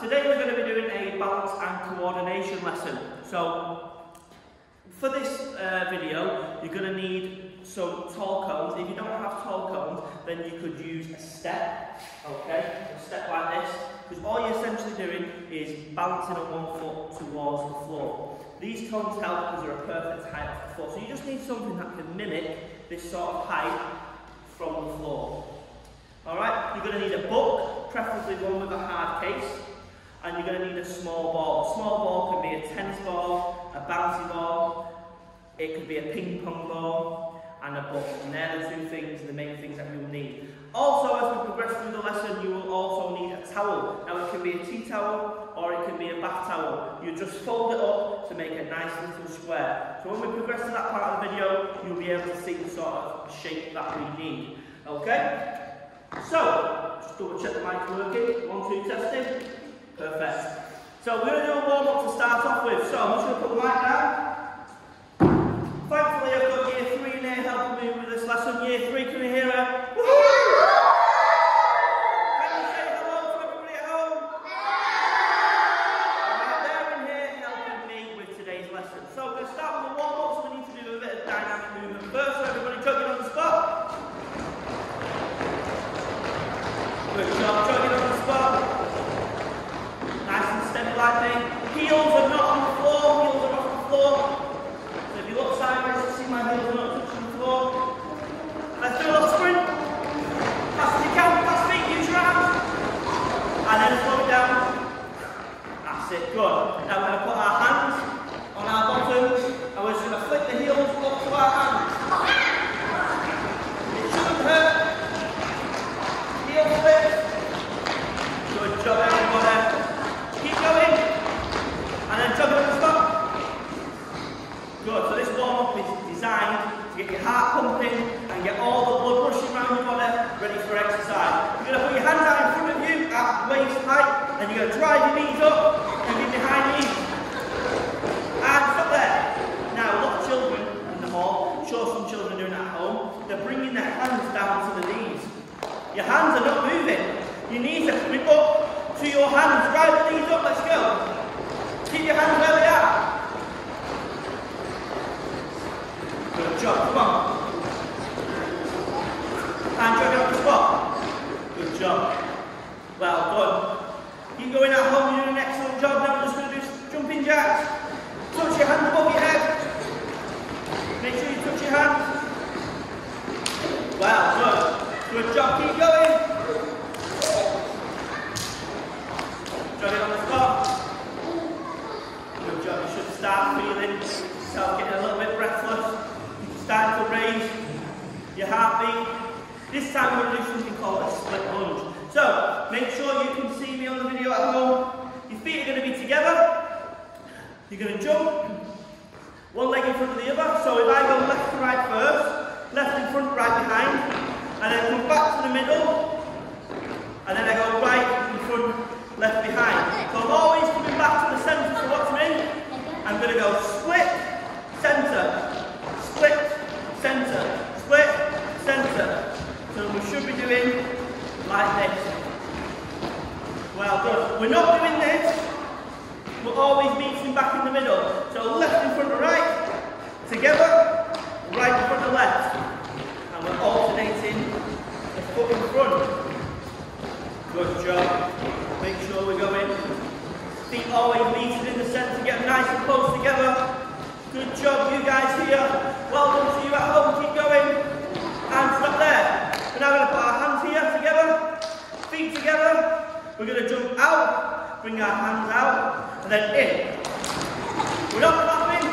today we're going to be doing a balance and coordination lesson. So, for this uh, video, you're going to need some tall cones. If you don't have tall cones, then you could use a step, okay? A step like this, because all you're essentially doing is balancing on one foot towards the floor. These cones help because they're a perfect height off the floor. So you just need something that can mimic this sort of height from the floor. Alright, you're going to need a book, preferably one with a hard case, and you're going to need a small ball. A small ball can be a tennis ball, a bouncy ball, it could be a ping pong ball, and a ball. And they're the two things, the main things that you'll need. Also, as we progress through the lesson, you will also need a towel. Now, it can be a tea towel or it can be a bath towel. You just fold it up to make a nice little square. So when we progress to that part of the video, you'll be able to see the sort of shape that we need. Okay? So, just double check the mic's working. One, two, testing. Perfect. So we're going to do a warm up to start off with. So I'm just going to put mic down. Contract up to 12. Good job. Well done. Keep going at home, you're doing an excellent job. Now we're just going to do jumping jacks. Touch your hand above your head. Make sure you touch your hand. Well done. Good job. Keep going. Jump it on the spot. Good job. You should start feeling yourself getting a little bit breathless. Start to raise your heartbeat. This time we're going to do something called a split lunge. So, make sure you can see me on the video at home. Your feet are going to be together. You're going to jump, one leg in front of the other. So if I go left to right first, left in front, right behind, and then come back to the middle, and then I go right in front, left behind. So I'm always coming back to the centre, so watch me. I'm going to go split, centre, split, centre, split, centre, so we should be doing like this. Well done. We're not doing this. We're always meeting back in the middle. So left in front of right, together, right in front of left. And we're alternating the foot in front. Good job. Make sure we're going. Feet always meeting in the centre, get nice and close together. Good job you guys here. Welcome to you at home, keep going. We're now going to put our hands here together, feet together. We're going to jump out, bring our hands out, and then in. We're not clapping,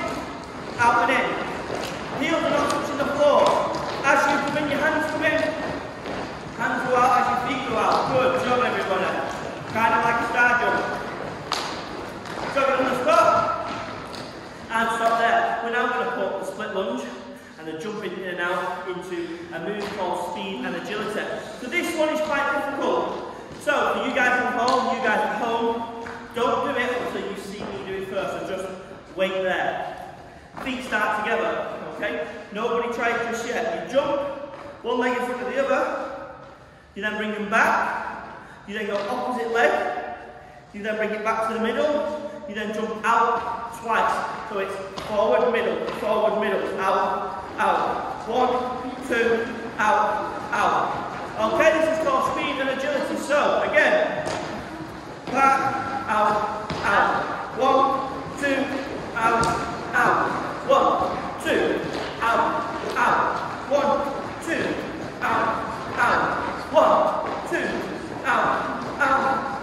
out and in. Heels are not touching the floor. As you bring your hands come in, hands go out as your feet go out. Good job, everybody. Kind of like a star jump. So we're going to stop, and stop there. We're now going to put the split lunge and a jump in and out into a move called speed and agility. So this one is quite difficult. So for you guys at home, you guys at home, don't do it until you see me do it first. And just wait there. Feet start together, okay? Nobody try it just yet. You jump, one leg in front of the other, you then bring them back, you then go opposite leg, you then bring it back to the middle, you then jump out twice. So it's forward, middle, forward, middle, out, out. One, two, out, out. Okay, this is called speed and agility. So again, back, out, out. One, two, out, out. One, two, out, out. One, two, out, out.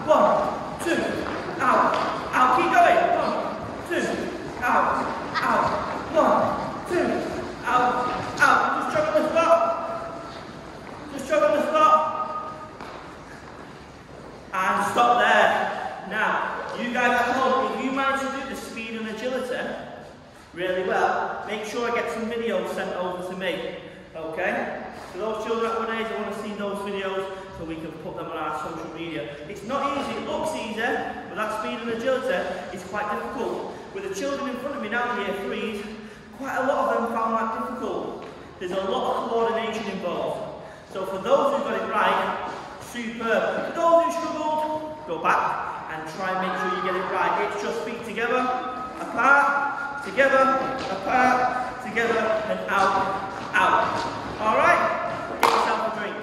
One, two, out, out. Keep going. One, two, out, out. One, two, out, out. Just jog on the spot. Just jog on the spot. And stop there. Now, you guys at home, if you manage to do the speed and agility really well, make sure I get some videos sent over to me. Okay? For those children one age, I want to see those videos so we can put them on our social media. It's not easy, it looks easy, but that speed and agility eh, is quite difficult. With the children in front of me now, year threes, quite a lot of them found that difficult. There's a lot of coordination involved. So for those who got it right, superb. For those who struggled, go back and try and make sure you get it right. It's just feet together, apart, together, apart, together, and out, out. All right? Get yourself a drink.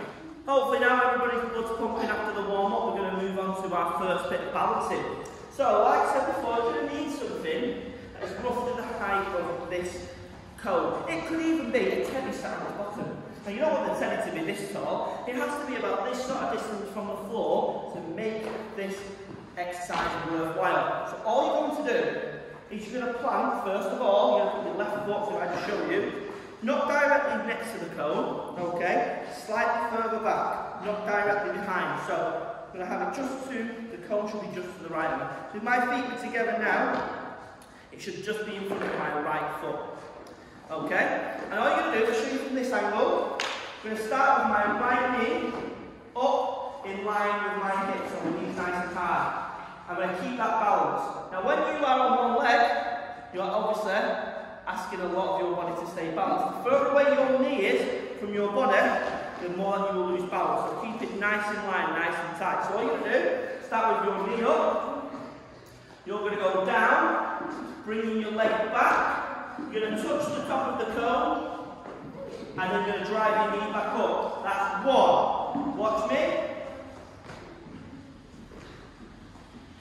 Hopefully now everybody's blood's pumping after the warm-up. We're going to move on to our first bit of balancing. So, like I said before, you're going to need something that is roughly the height of this cone. It could even be a sat at the bottom. Now you don't want the teddy to be this tall. It has to be about this sort of distance from the floor to make this exercise worthwhile. So all you're going to do is you're going to plant, first of all, you're going to your left foot, so I just show you, not directly next to the cone, okay? Slightly further back, not directly behind. So I'm going to have it just to, the cone should be just to the right of me. So if my feet are together now, it should just be in front of my right foot. Okay? And all you're going to do is show you from this angle. I'm going to start with my right knee up in line with my hips, so my knees nice and hard. I'm going to keep that balance. Now when you are on one leg, you're obviously asking a lot of your body to stay balanced. The further away your knee is from your body, the more you will lose balance. So keep it nice in line, nice and tight. So all you're going to do, start with your knee up. You're going to go down, bringing your leg back. You're going to touch the top of the cone, and you're going to drive your knee back up. That's one. Watch me.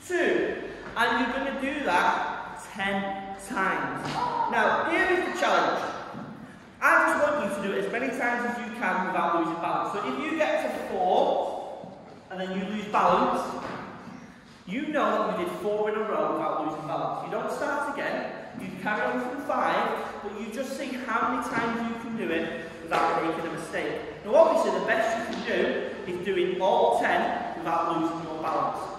Two. And you're going to do that 10 times. Now, here is the challenge. I just want you to do it as many times as you can without losing balance. So if you get to four, and then you lose balance, you know that we did four in a row without losing balance. You don't start again, you carry on from five, but you just see how many times you can do it without making a mistake. Now obviously the best you can do is doing all 10 without losing your balance.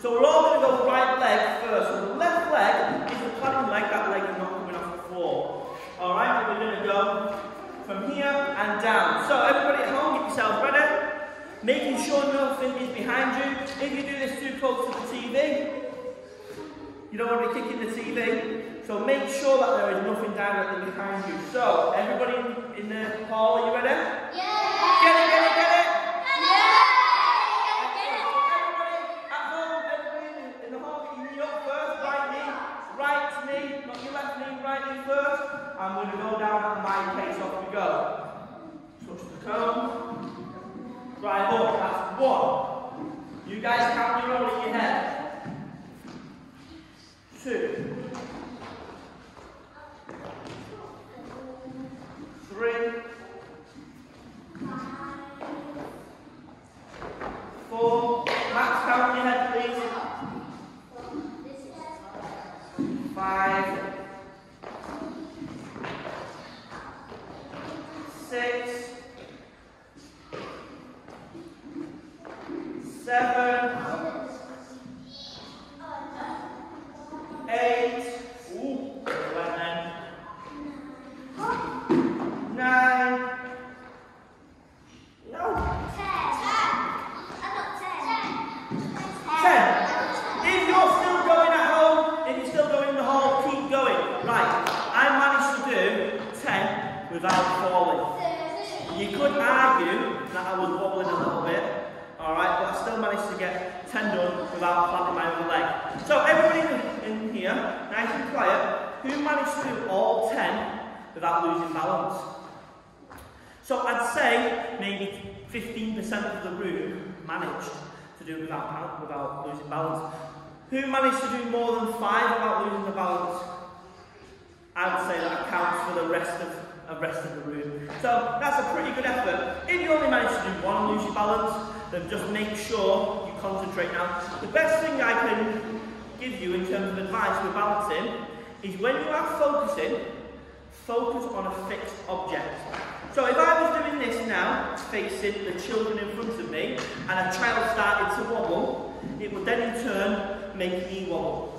So we're all going to go right leg first. So the left leg is the planting leg, that leg is not coming off the floor. Alright, we're going to go from here and down. So everybody at home, get yourself ready. Making sure nothing is behind you. If you do this too close to the TV, you don't want to be kicking the TV. So make sure that there is nothing directly behind you. So, everybody in the hall, are you ready? Yeah. Get it, get it, get it! Yeah. Everybody at home, everybody in the hall, get your knee up first. Right knee, right knee, not your left knee, right knee first. I'm going to go down at my pace, off we go. Cone. Drive up, that's one. You guys count your own in your head. Two. Three. Four. Max, count in your head, please. Five. Six. Seven. Focus on a fixed object. So if I was doing this now, facing the children in front of me, and a child started to wobble, it would then in turn make me wobble.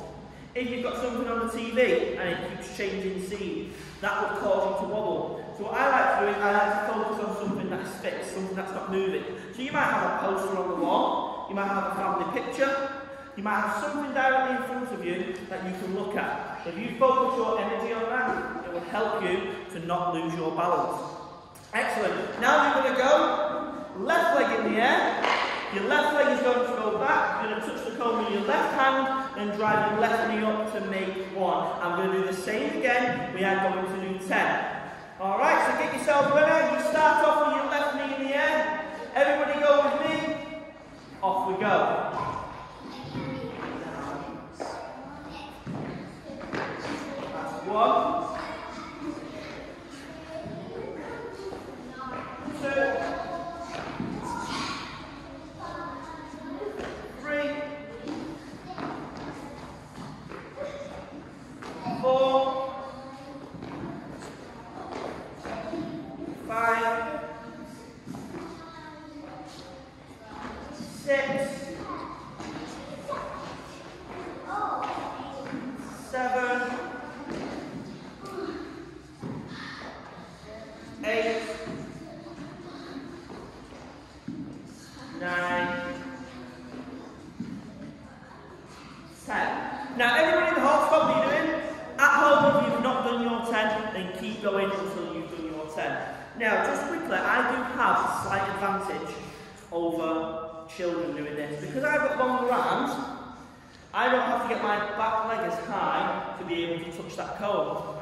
If you've got something on the TV and it keeps changing scene, that will cause you to wobble. So what I like to do is I like to focus on something that's fixed, something that's not moving. So you might have a poster on the wall, you might have a family picture, you might have something directly in front of you that you can look at. If you focus your energy on that, it will help you to not lose your balance. Excellent. Now we're going to go left leg in the air. Your left leg is going to go back. You're going to touch the cone with your left hand and drive your left knee up to make one. I'm going to do the same again. We are going to do 10. All right, so get yourself ready. You start off with your left knee in the air. Everybody go with me. Off we go. One. one nine, ten. Now everyone in the hall, stop what you're doing. At home, if you've not done your ten, then keep going until you've done your ten. Now, just quickly, I do have a slight advantage over children doing this. Because I've got longer arms, I don't have to get my back leg as high to be able to touch that cone.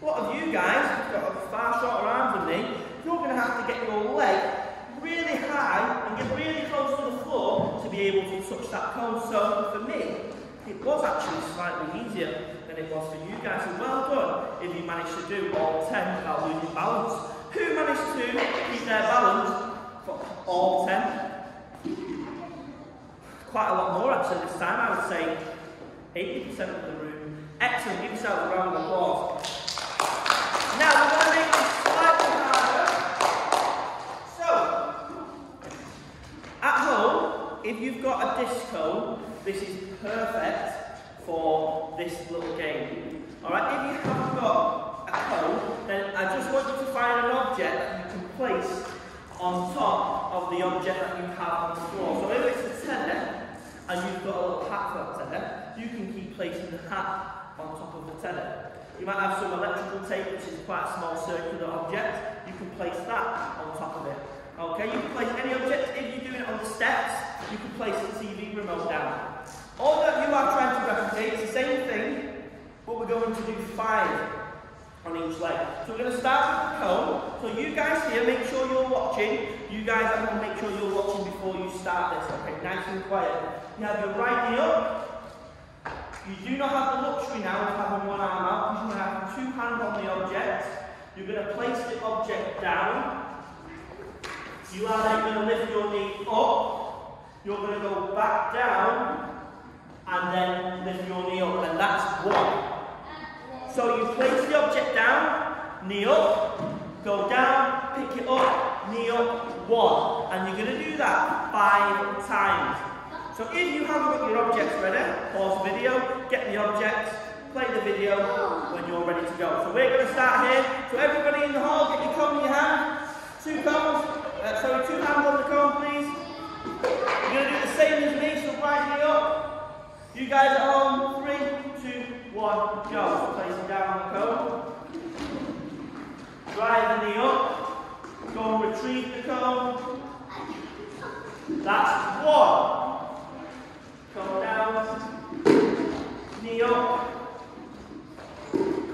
What lot of you guys have got far shorter arms than me, you're going to have to get your leg really high and get really close to the floor to be able to touch that cone. So for me, it was actually slightly easier than it was for you guys. And well done if you managed to do all 10 without losing balance. Who managed to keep their balance for all 10? Quite a lot more actually this time, I would say 80% of the room. Excellent, give yourself a round of applause. Now we're going to make If you've got a disco, this is perfect for this little game. Alright, if you haven't got a cone, then I just want you to find an object that you can place on top of the object that you have on the floor. So if it's a tenner, and you've got a little hat for that tenner, you can keep placing the hat on top of the tenner. You might have some electrical tape, which is quite a small circular object. You can place that on top of it. Okay, you can place any object if you're doing it on the steps you can place the TV remote down. All that you are trying to replicate is the same thing, but we're going to do five on each leg. So we're going to start with the cone. So you guys here, make sure you're watching. You guys, I want to make sure you're watching before you start this. Okay, nice and quiet. You have your right knee up. You do not have the luxury now of having one arm out because you have two hands on the object. You're going to place the object down. You are then going to lift your knee up you're going to go back down and then lift your knee up, and that's one. So you place the object down, knee up, go down, pick it up, knee up, one. And you're going to do that five times. So if you haven't got your objects ready, pause the video, get the objects, play the video when you're ready to go. So we're going to start here. So everybody in the hall, get your comb in your hand. Two combs, uh, sorry, two hands on the comb, please. You're going to do the same as me, so rise knee up. You guys at home, three, two, one, go. Place it down on the cone. Drive the knee up. Go and retrieve the cone. That's one. Come down. Knee up.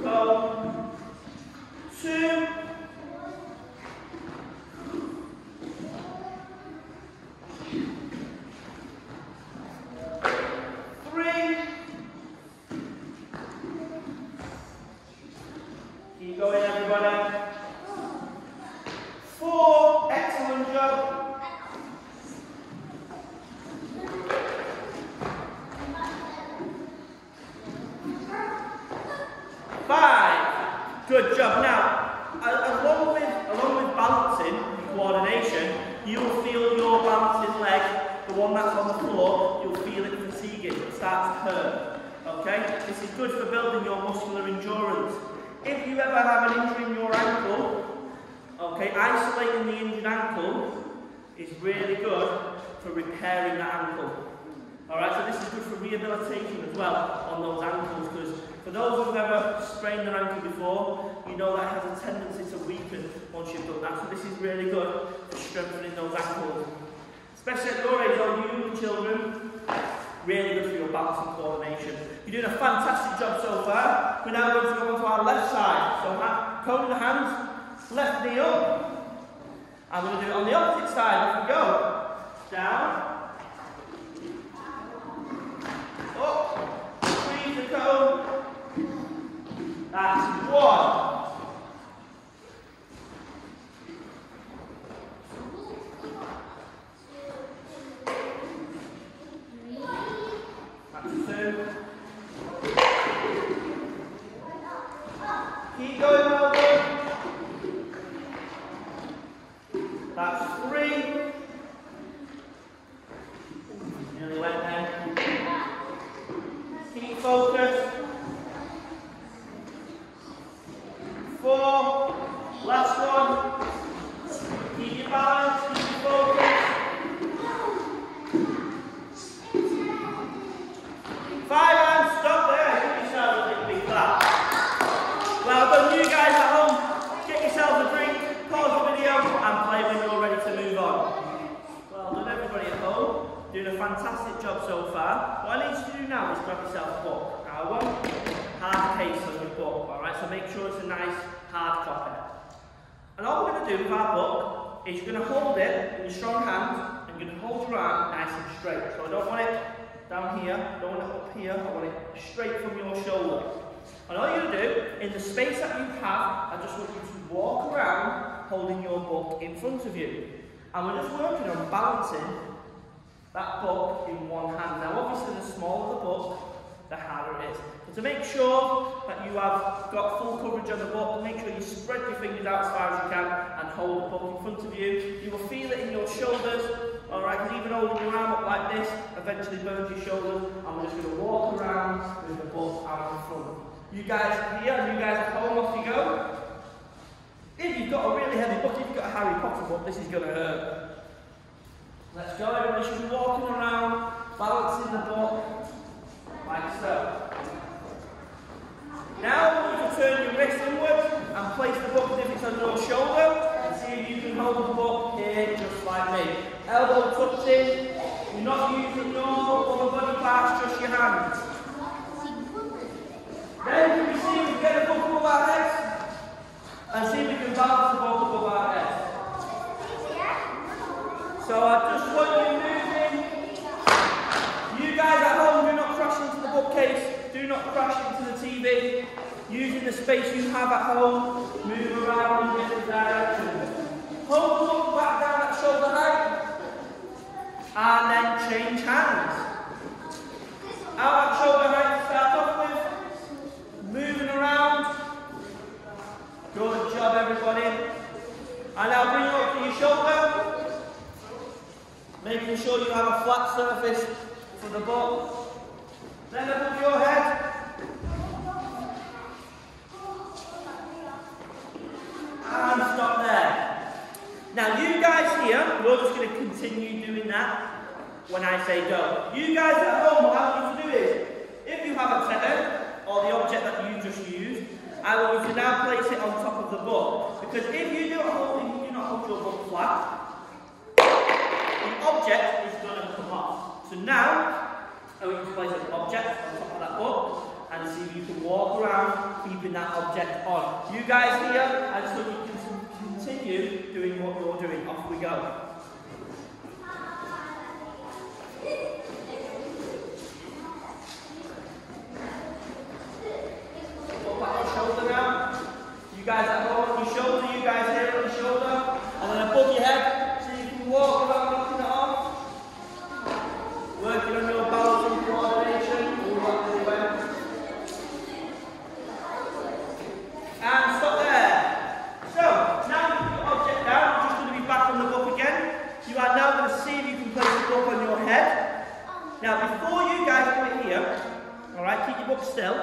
Come. Two. That. So this is really good for strengthening those ankles. Especially at your age, all you children, really good for your balance and coordination. You're doing a fantastic job so far. We're now going to go on to our left side. So cone in the hands, left knee up. I'm going to do it on the opposite side. Off we go. Down. Up. Squeeze the cone. That's one. That's two. Keep going, Melbourne. That's three. Nearly went there. Keep focused. Four. Last one. Keep your balance. Keep your focus. Five and stop there. Give yourself a big, big clap. Well done, you guys at home. Get yourself a drink, pause the video, and play when you're ready to move on. Well done, everybody at home. Doing a fantastic job so far. What I need you to do now is grab yourself a book. Now, I want hard case on your book, alright? So make sure it's a nice hard copy. And all we're going to do with our book is you're going to hold it in your strong hand and you're going to hold your arm nice and straight. So I don't want it down here, I don't want it up here, I want it straight from your shoulder. And all you're going to do, in the space that you have, I just want you to walk around holding your book in front of you. And we're just working on balancing that book in one hand. Now obviously the smaller the book, the harder it is. So to make sure that you have got full coverage on the book, make sure you spread your fingers out as far as you can and hold the book in front of you. You will feel it in your shoulders, alright, because even holding your arm up like this eventually burns your shoulders. And we're just going to walk around with the book out in front. You guys here you guys at home, off you go. If you've got a really heavy book, if you've got a Harry Potter book, this is going to hurt. Let's go, everybody should be walking around, balancing the book, like so. Now I want you to turn your wrist inwards and place the book as if it's on your shoulder and see if you can hold the book here just like me. Elbow tucked in, you're not using your other body parts, just your hands. Then can we see if we can get the book above our heads and see if we can balance the book above our heads. So I just want you moving. You guys at home do not crash into the bookcase. Do not crash into TV. Using the space you have at home, move around in different directions. Hold the back down at shoulder height. And then change hands. Out at shoulder height to start off with. Moving around. Good job, everybody. And now bring up to your shoulder. Making sure you have a flat surface for the book. Then above your head. And stop there. Now you guys here, we're just going to continue doing that when I say go. You guys at home, what I want you to do is, if you have a tether, or the object that you just used, I want you to now place it on top of the book. Because if you do not hold, do not hold your book flat, the object is going to come off. So now, I want you to place an object on top of that book and see if you can walk around keeping that object on. You guys here, just want you to continue doing what you're doing. Off we go. Up at your shoulder now. You guys at home on your shoulder, you guys here on your shoulder, and then above your head, so you can walk without knocking it off. Working on your balance and coordination. All that really well. And stop there. So, now you put your object down, we're just going to be back on the book again. Now, before you guys do it here, all right, keep your book still.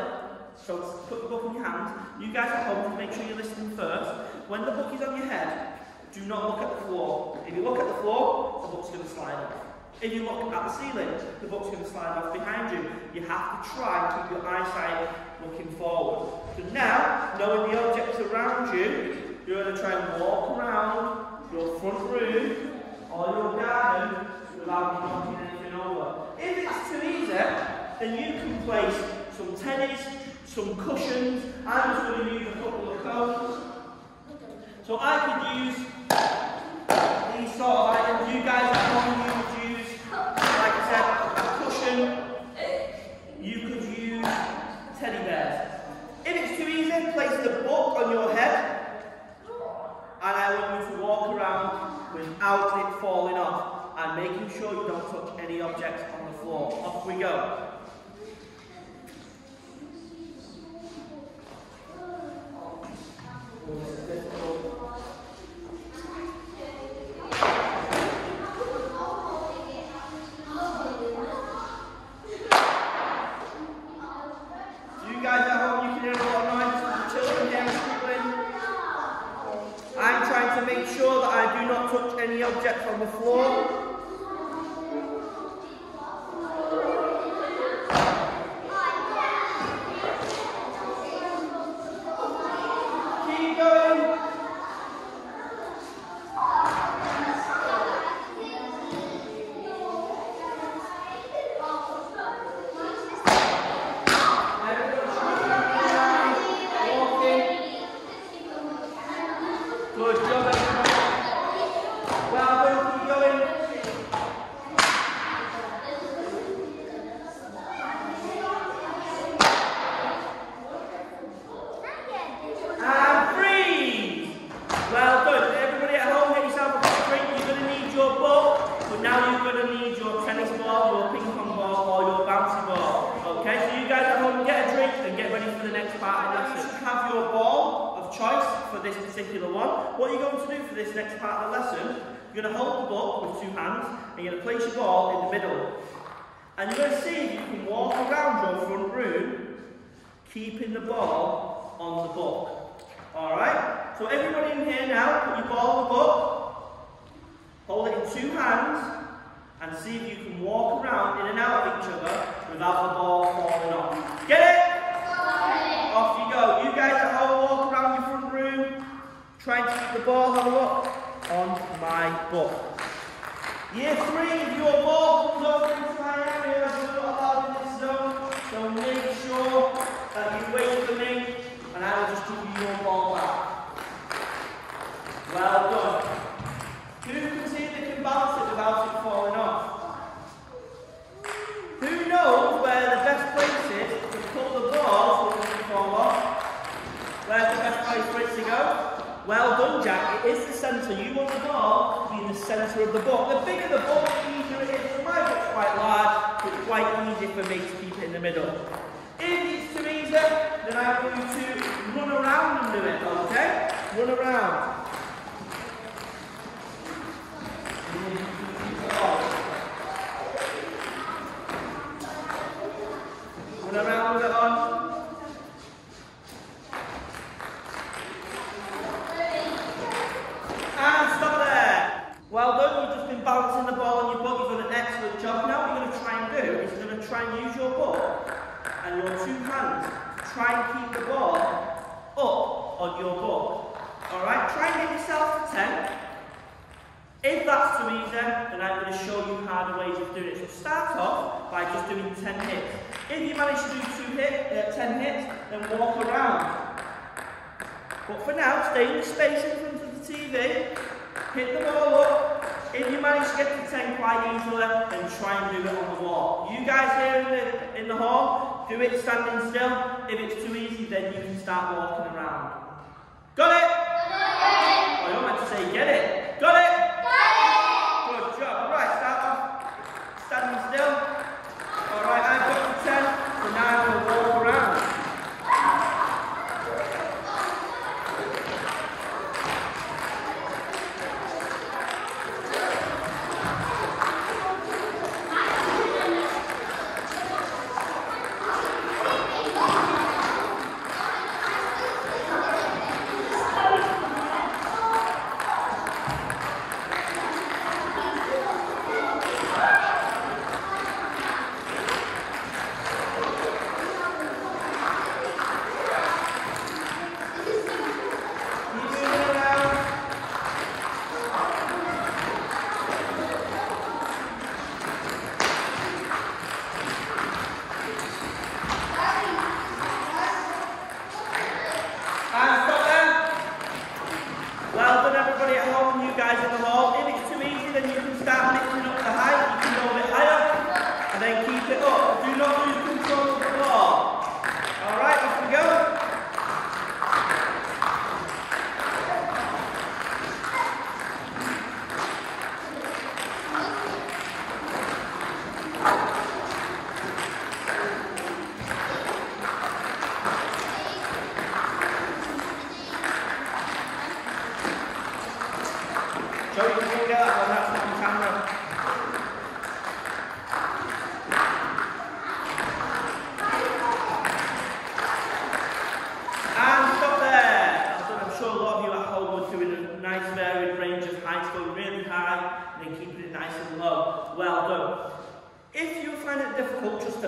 So put the book in your hand. You guys at home, just make sure you're listening first. When the book is on your head, do not look at the floor. If you look at the floor, the book's going to slide off. If you look at the ceiling, the book's going to slide off behind you. You have to try and keep your eyesight looking forward. So now, knowing the objects around you, you're going to try and walk around your front room or your garden without knocking anything over. If it's too easy, then you can place some tennis, some cushions. I'm just going to use a couple of cones. So I could use these sort of items. You guys at home, you would use, like I said, a cushion. You could use teddy bears. If it's too easy, place the book on your head. And I want you to walk around without it falling off and making sure you don't touch any objects on the floor. Off we go. You guys at home, you can hear a lot of noise from the children here scribbling. I'm trying to make sure that I do not touch any objects on the floor. Keep going. Walking. Good job, everybody. Well done, keep going. And freeze! Well done. Everybody at home, get yourself a cup of drink. You're going to need your book, but now you're going to need your tennis ball, your ping pong ball, or your bouncy ball. Okay, so you guys at home, get a drink and get ready for the next part of the lesson. You should have your ball of choice for this particular one. What you're going to do for this part of the lesson, you're going to hold the book with two hands, and you're going to place your ball in the middle. And you're going to see if you can walk around your front room, keeping the ball on the book. Alright? So everybody in here now, put your ball in the book, hold it in two hands, and see if you can walk around in and out of each other without the ball falling off. Get it? Off you go. You guys at home, walk around your front room, trying to keep the ball, have a look, on my book. Year three, if your ball comes over into my area, you're not allowed in this zone, so make sure that you wait for me, and I will just give you your ball back. Well done. Who can see they can bounce it without it falling off? Who knows where the best place is to put the ball so it doesn't fall off? Where's the best place for it to go? Well done, Jack. It is the centre. You want the ball to be in the centre of the book. The bigger the book, the easier it is. So my book's quite large, it's quite easy for me to keep it in the middle. If it's too easy, then I want you to run around and do it, okay? Run around. Run around with it on. And stop there. Well done, you've just been balancing the ball on your book, you've done an excellent job. Now what you're going to try and do is you're going to try and use your book and your two hands to try and keep the ball up on your book. Alright, try and get yourself to 10. If that's too easy, then I'm going to show you harder ways of doing it. So start off by just doing 10 hits. If you manage to do two hit, uh, 10 hits, then walk around. But for now, stay in the space in front of the TV, hit the ball up. If you manage to get to 10 quite easily, then try and do it on the wall. You guys here in the, in the hall, do it standing still. If it's too easy, then you can start walking around. Got it? Oh, you're meant to say get. Got it?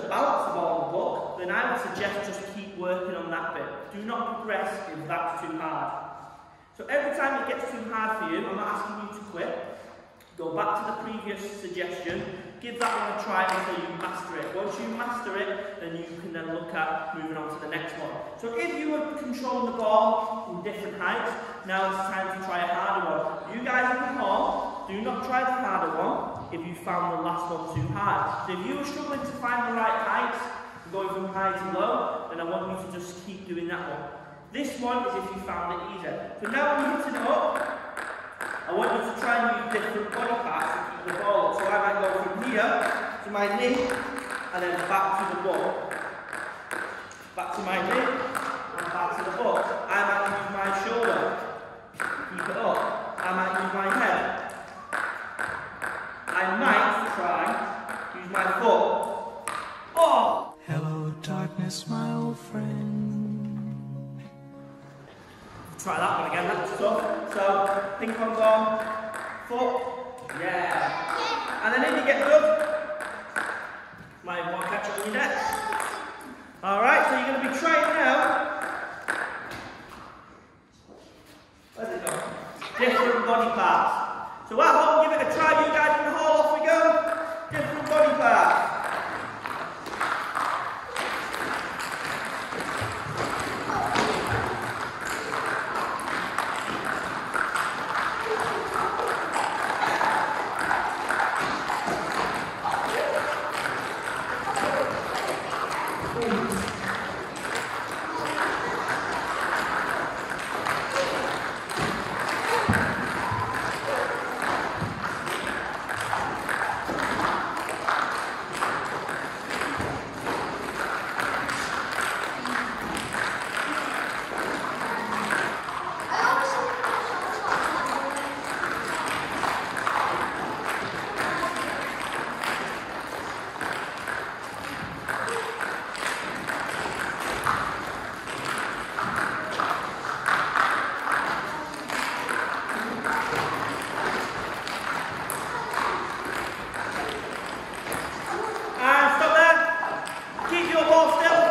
Balance the ball on the book, then I would suggest just keep working on that bit. Do not progress if that's too hard. So every time it gets too hard for you, I'm not asking you to quit. Go back to the previous suggestion, give that one a try until you master it. Once you master it, then you can then look at moving on to the next one. So if you were controlling the ball in different heights, now it's time to try a harder one. You guys at home, do not try the harder one if you found the last one too hard. So if you were struggling to find the right height, going from high to low, then I want you to just keep doing that one. This one is if you found it easier. So now I'm hitting it up, I want you to try and use different body parts to keep the ball up. So I might go from here to my knee, and then back to the ball. Back to my knee, and back to the ball. I might use my shoulder, keep it up. I might use my head. I might try use my foot. Oh! Hello, darkness, my old friend. Try that one again, that's tough. So, ping pong ball, foot, yeah. And then if you get good, might want to catch up on your neck. Alright, so you're going to be trying now. Where's it go? Different body parts. So at home, give it a try, you guys in the hall, off we go. Different body parts. And stop there. Keep your ball still.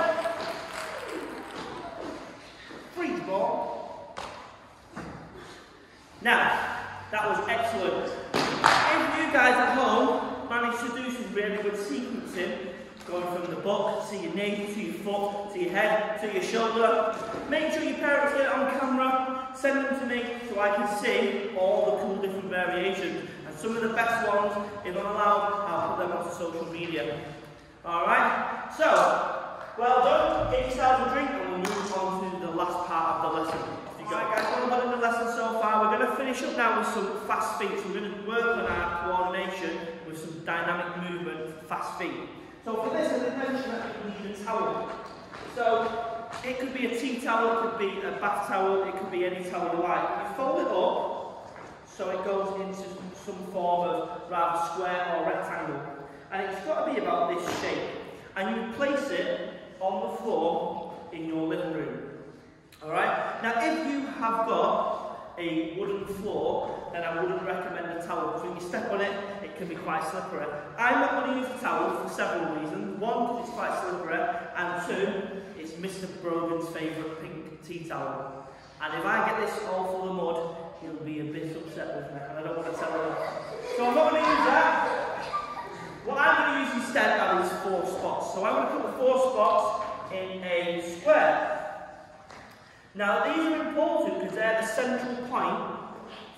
Freeze ball. Now, that was excellent. If you guys at home managed to do some really good sequencing, going from the book to your knee, to your foot, to your head, to your shoulder, make sure your parents get it on camera, send them to me so I can see all the cool different variations. And some of the best ones, if I'm allowed, I'll put them onto social media. Alright, so, well done, get yourself a drink and we'll move on to the last part of the lesson. Right guys, what about in the lesson so far? We're going to finish up now with some fast feet. So we're going to work on our coordination with some dynamic movement, fast feet. So for this, as I did mention that you need a towel. So it could be a tea towel, it could be a bath towel, it could be any towel you like. You fold it up so it goes into some form of rather square or rectangle. And it's got to be about this shape. And you place it on the floor in your living room. Alright? Now if you have got a wooden floor, then I wouldn't recommend a towel because when you step on it can be quite slippery. I'm not going to use a towel for several reasons. One, because it's quite slippery, and two, it's Mr. Brogan's favourite pink tea towel. And if I get this all full of mud, he'll be a bit upset with me, and I don't want to tell him. So I'm not going to use that. What I'm going to use instead are these four spots. So I'm going to put the four spots in a square. Now these are important because they're the central point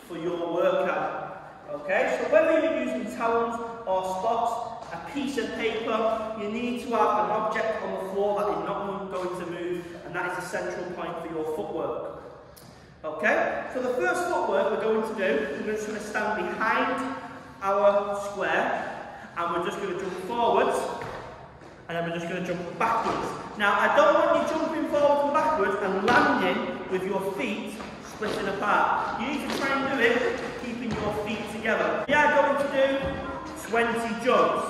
for your workout. Okay, so whether you're using talons or spots, a piece of paper, you need to have an object on the floor that is not going to move and that is the central point for your footwork. Okay, so the first footwork we're going to do, we're just going to stand behind our square and we're just going to jump forwards and then we're just going to jump backwards. Now, I don't want you jumping forwards and backwards and landing with your feet splitting apart. You need to try and do it your feet together. We are going to do 20 jumps.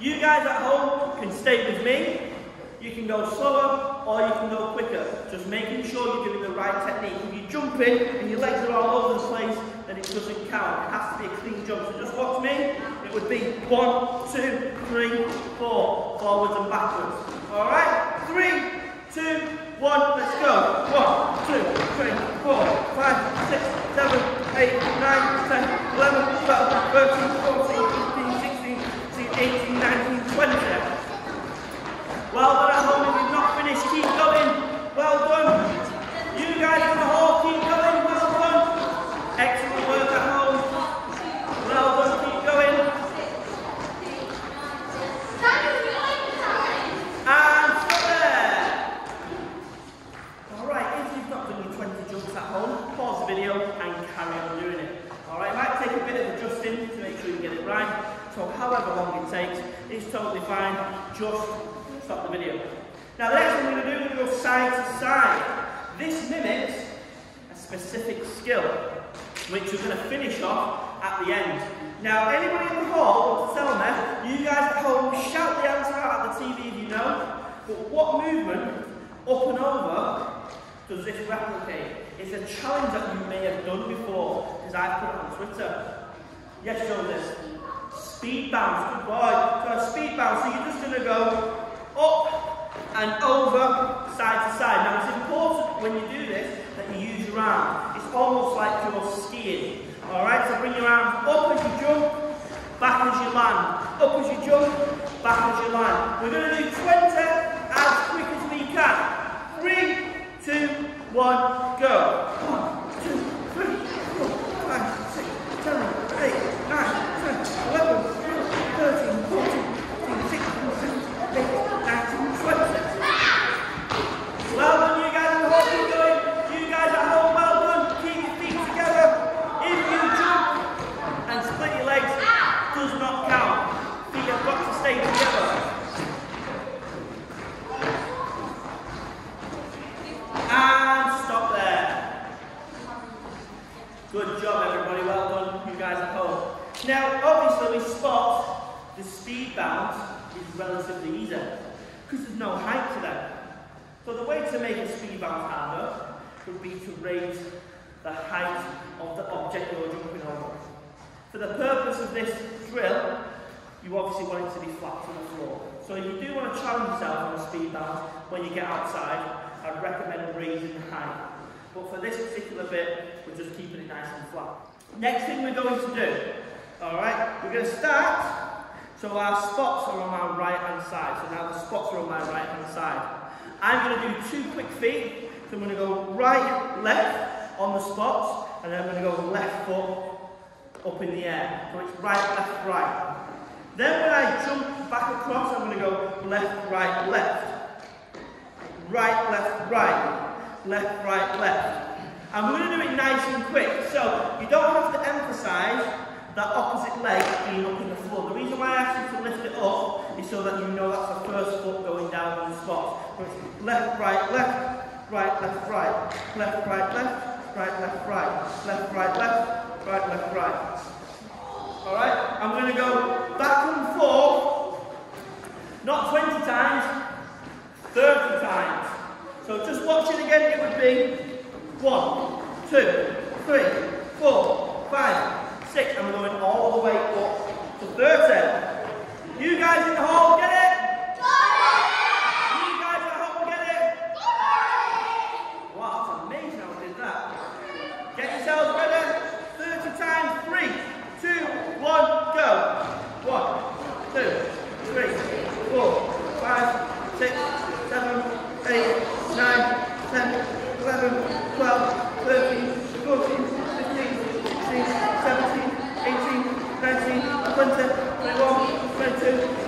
You guys at home can stay with me. You can go slower or you can go quicker. Just making sure you're doing the right technique. If you jump in and your legs are all over the place, then it doesn't count. It has to be a clean jump. So just watch me. It would be one, two, three, four. Forwards and backwards. All right? Three, two, one. Let's go. One, two, three, four, five, six, seven, eight, nine, ten, eleven, twelve, thirteen, fourteen, fifteen, sixteen, seventeen, eighteen, nineteen, twenty. Well done at home. If you've not finished, keep going. Well done. You guys in the hall, keep going. Well done. Excellent work at home. Well done. Keep going. And stop there. All right. If you've not done your 20 jumps at home, pause the video and carry on doing it. All right. It might take a bit of adjusting to make sure you get it right. So however long it takes, it's totally fine. Just stop the video. Now the next thing we're going to do, we're going to go side to side. This mimics a specific skill, which we're going to finish off at the end. Now anybody in the hall tell me, you guys at home shout the answer out at the TV if you know, but what movement up and over does this replicate? It's a challenge that you may have done before, because I put it on Twitter. Yes, Joseph. Speed bounce, good boy. So speed bounce, so you're just going to go up and over, side to side. Now it's important when you do this that you use your arm. It's almost like you're skiing. Alright, so bring your arms up as you jump, back as you land. Up as you jump, back as you land. We're going to do 20 as quick as we can. Three, two, one, go. One, two, three, four, five, six, seven, eight, nine, ten, eleven, twelve, thirteen, fourteen, fifteen, sixteen, seventeen, eighteen, nineteen, twenty. Well done, you guys at home. Keep going. You guys at home, well done. Keep your feet together. If you jump and split your legs, does not count. Feet have got to stay together. And stop there. Good job, everybody. Well done, you guys at home. Now, obviously, we spot the speed bounce is relatively easy because there's no height to them. So the way to make a speed bounce harder would be to raise the height of the object you're jumping over. For the purpose of this drill, you obviously want it to be flat to the floor. So if you do want to challenge yourself on a speed bounce when you get outside, I'd recommend raising the height. But for this particular bit, we're just keeping it nice and flat. Next thing we're going to do, alright, we're going to start so our spots are on our right hand side. So now the spots are on my right hand side. I'm going to do two quick feet. So I'm going to go right, left on the spots, and then I'm going to go left foot up in the air. So it's right, left, right. Then when I jump back across, I'm going to go left, right, left. Right, left, right. Left, right, left. And we're going to do it nice and quick. So you don't have to emphasise that opposite leg being up in the floor. The reason why I asked you to lift it up is so that you know that's the first foot going down on the spot. So it's left, right, left, right, left, right, left, right, left, right, left, right, left, right, left, right, left, right. Alright, I'm going to go back and forth, not 20 times, 30 times. So just watch it again, it would be one, two, three, four, five, six, we're going all the way up to 30. You guys in the hall, get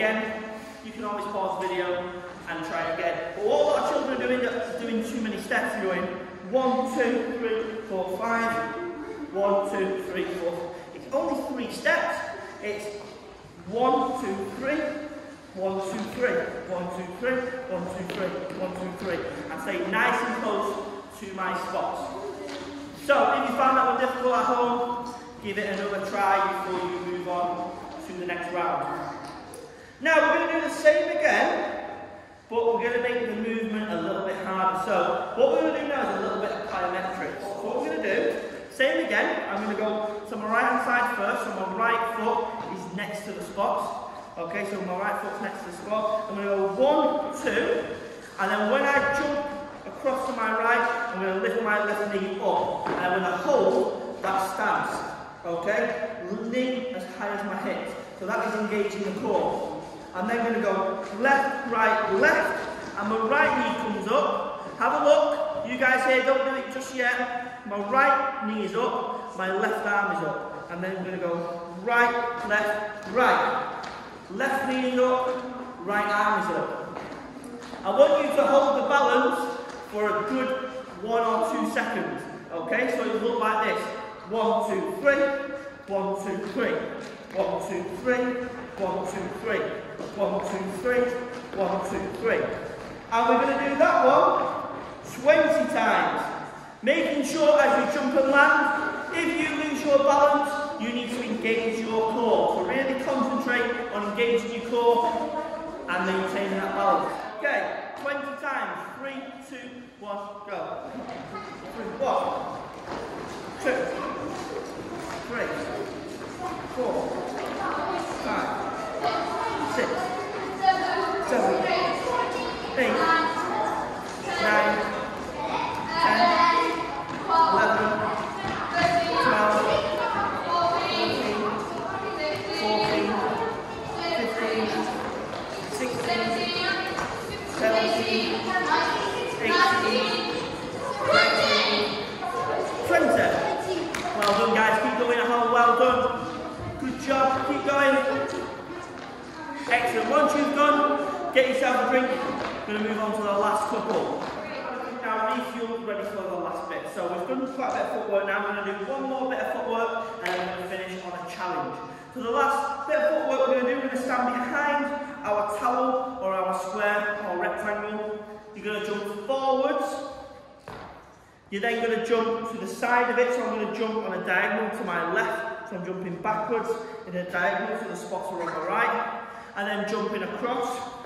Again, you can always pause the video and try again. But what of children are doing, are doing too many steps, you're going one, two, three, four, five, one, two, three, four. It's only three steps. It's one, two, three, one, two, three, one, two, three, one, two, three, one, two, three. And stay nice and close to my spots. So if you found that one difficult at home, give it another try before you move on to the next round. Now we're going to do the same again, but we're going to make the movement a little bit harder. So what we're going to do now is a little bit of plyometrics. So what we're going to do, same again, I'm going to go to my right hand side first, so my right foot is next to the spots. Okay, so my right foot's next to the spot. I'm going to go one, two, and then when I jump across to my right, I'm going to lift my left knee up, and I'm going to hold that stance. Okay, knee as high as my hips. So that is engaging the core. I'm then going to go left, right, left, and my right knee comes up. Have a look. You guys here, don't do it just yet. My right knee is up, my left arm is up. And then I'm going to go right, left, right. Left knee is up, right arm is up. I want you to hold the balance for a good one or two seconds. Okay, so you look like this. One, two, three. One, two, three. One, two, three. One, two, three. One, two, three. One, two, three. And we're going to do that one 20 times. Making sure as you jump and land, if you lose your balance, you need to engage your core. So really concentrate on engaging your core and maintaining that balance. Okay, 20 times. Three, two, one, go. Three, one, two, three, four, five, six, seven, eight. Excellent. Once you've get yourself a drink. We're going to move on to the last couple. Now refuel, ready for the last bit. So we've done quite a bit of footwork now. We're going to do one more bit of footwork and then we're going to finish on a challenge. So the last bit of footwork we're going to do, we're going to stand behind our towel or our square or rectangle. You're going to jump forwards. You're then going to jump to the side of it. So I'm going to jump on a diagonal to my left. So I'm jumping backwards in a diagonal so the spots are on the right and then jumping across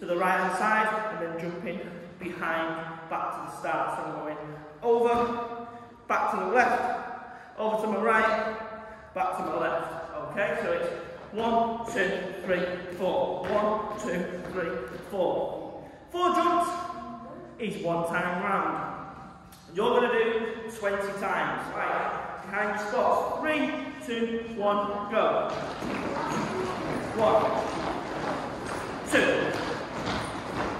to the right hand side and then jumping behind back to the start. So I'm going over, back to the left, over to my right, back to my left. Okay, so it's one, two, three, four. One, two, three, four. Four jumps is one time round. You're going to do 20 times. Right, behind your spots. Three, two, one, go. One, two,